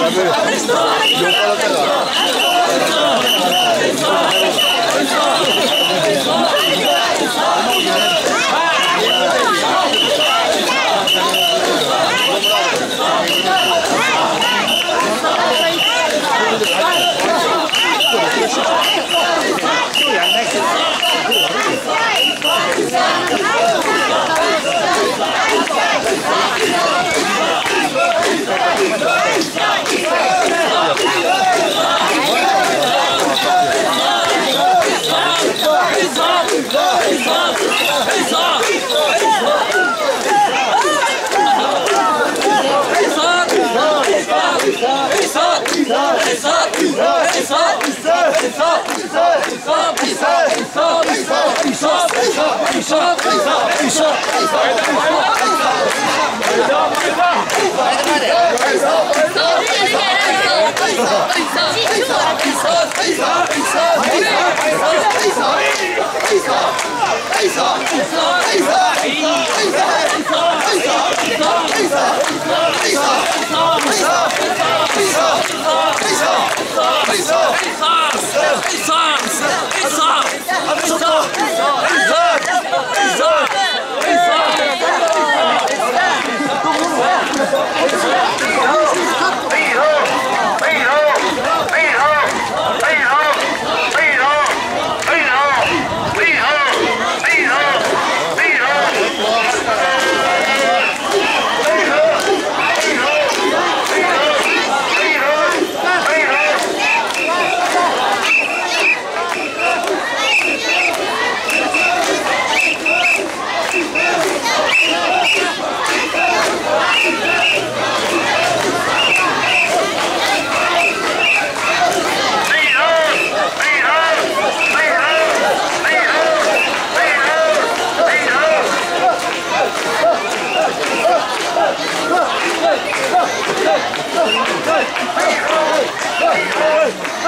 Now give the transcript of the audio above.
Yo Hey, Hey!